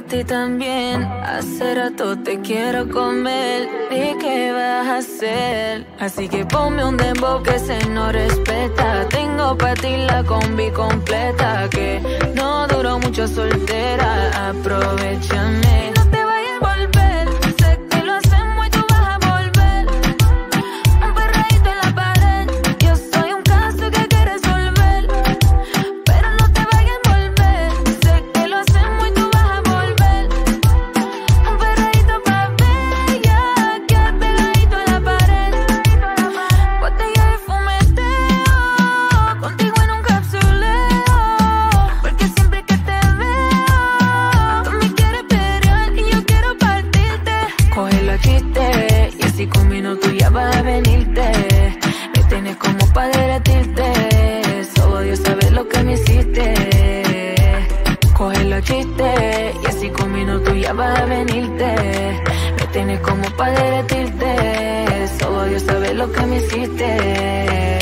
a ti también. Hace rato te quiero comer. ¿Y qué vas a hacer? Así que ponme un dembow que se no respeta. Tengo para ti la combi completa. Que no duró mucho soltera. Aprovechame. lo que me hiciste.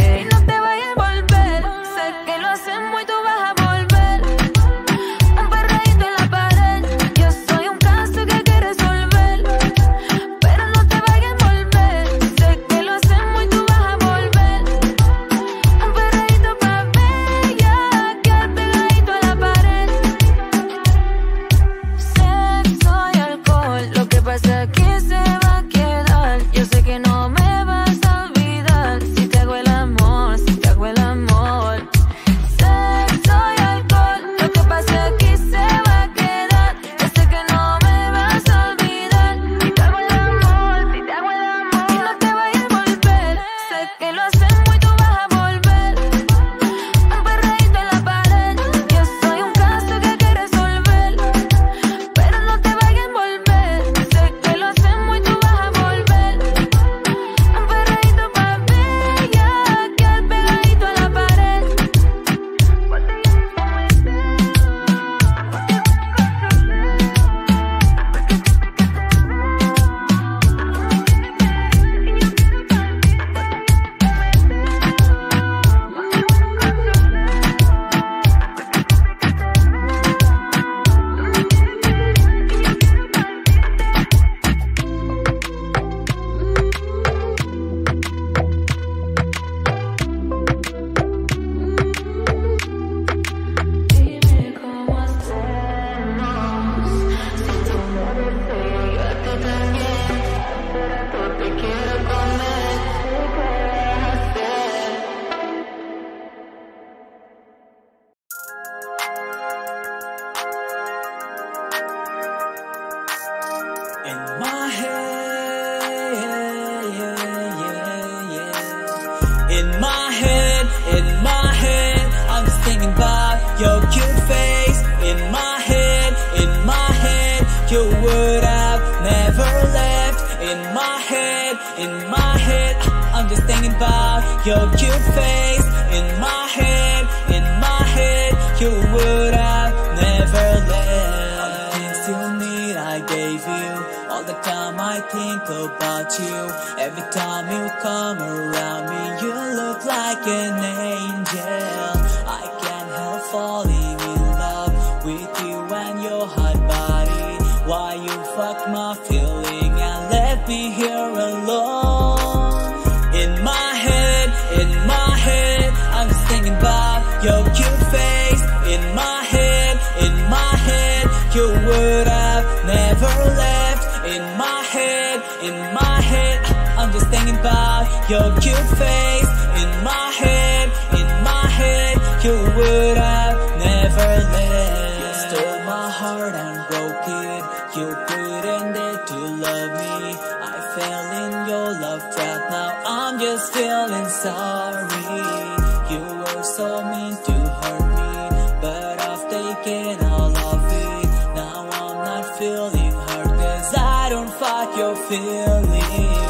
In my head. I'm just thinking about your cute face in my head, in my head. You would have never left. All the things you need, I gave you. All the time I think about you. Every time you come around me, you look like an angel. Your cute face. In my head, in my head, you would have never left. You stole my heart and broke it. You pretended to love me. I fell in your love trap. Now I'm just feeling sorry. You were so mean to hurt me, but I've taken all of it. Now I'm not feeling hurt 'cause I don't fight your feelings.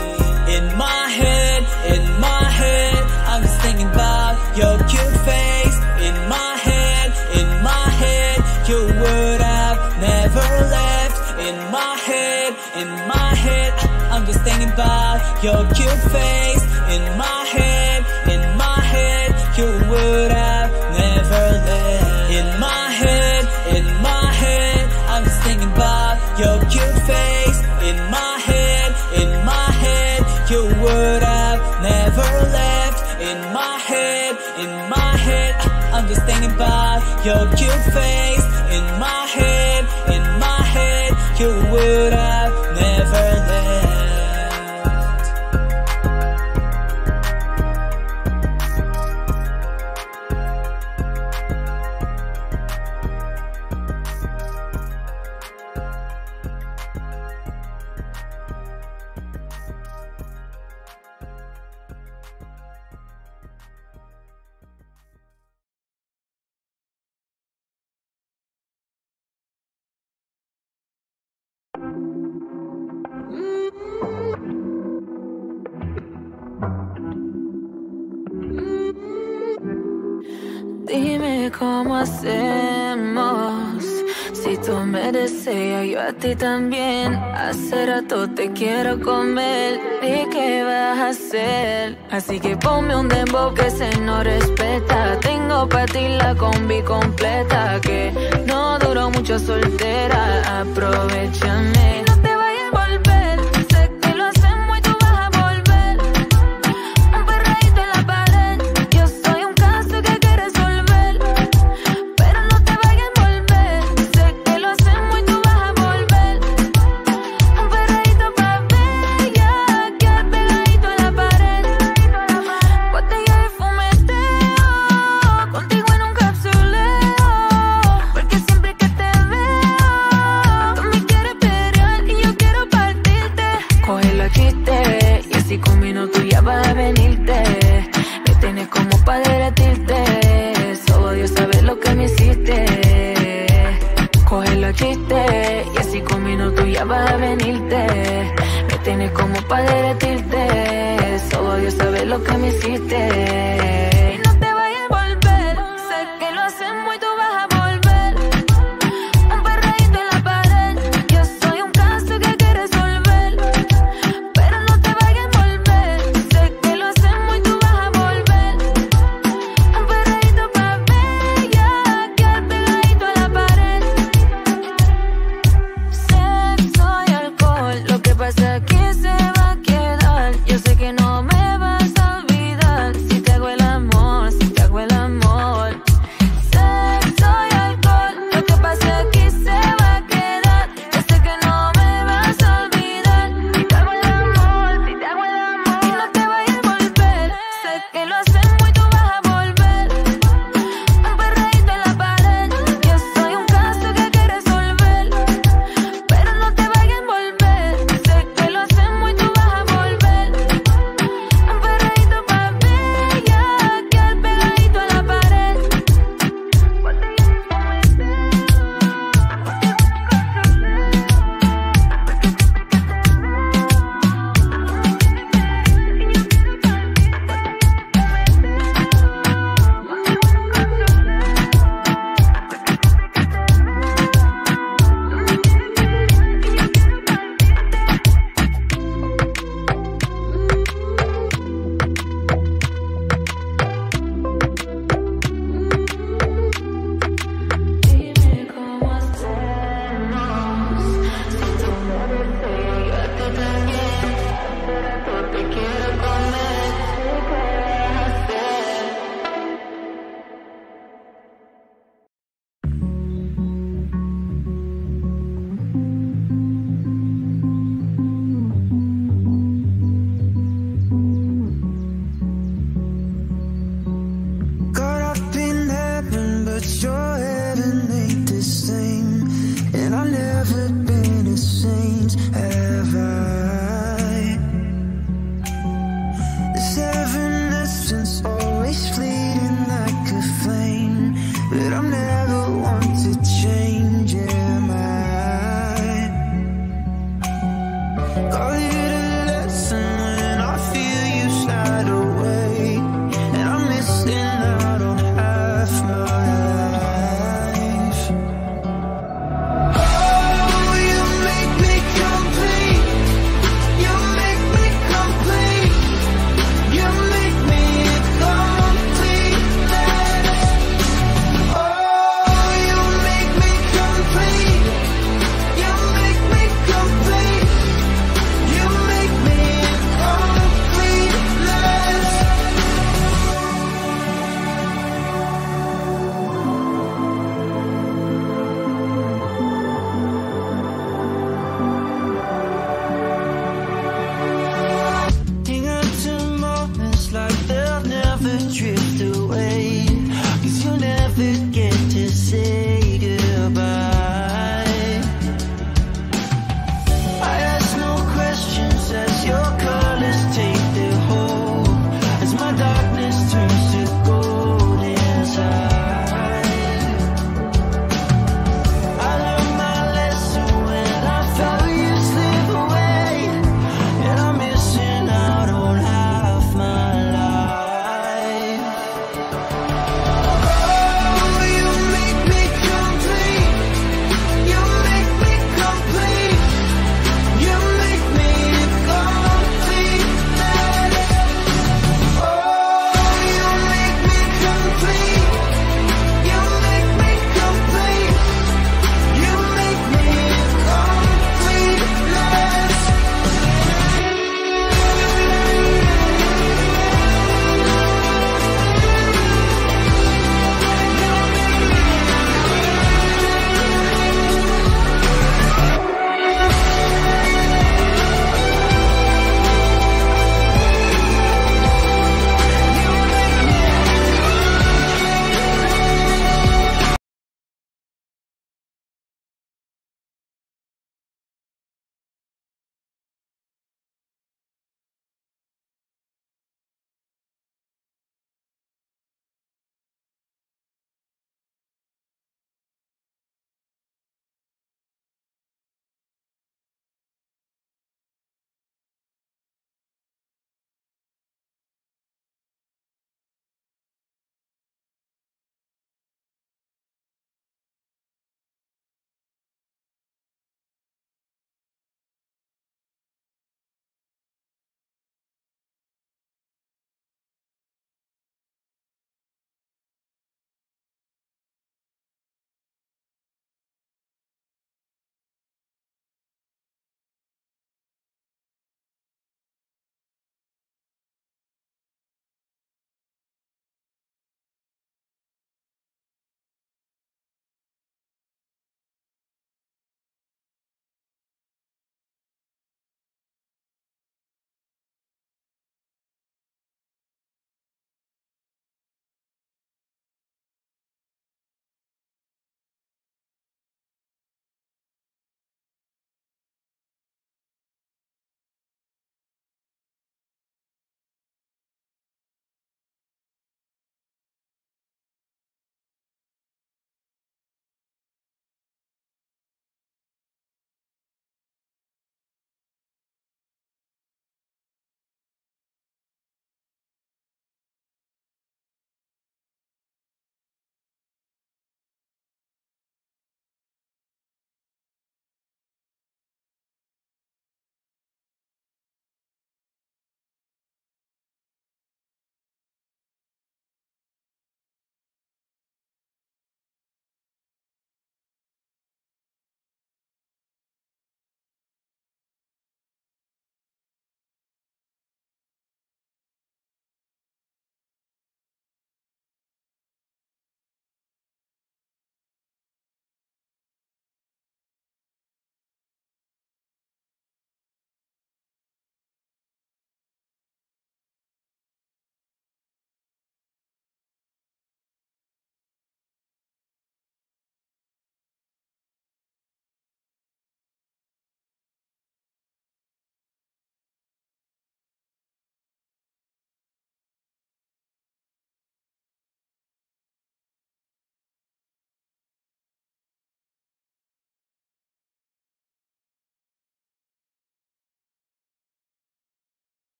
Cute face. In my head, in my head, you would have never left. In my head, in my head, I'm just thinking about your cute face. In my head, your cute face. In my Cómo hacemos. Si tú me deseas, yo a ti también. Hace rato te quiero comer. ¿Y qué vas a hacer? Así que ponme un dembow que se no respeta. Tengo para ti la combi completa. Que no duró mucho soltera. Aprovechame. Con minutos ya vas a venirte. Me tienes como para derretirte. Solo Dios sabe lo que me hiciste.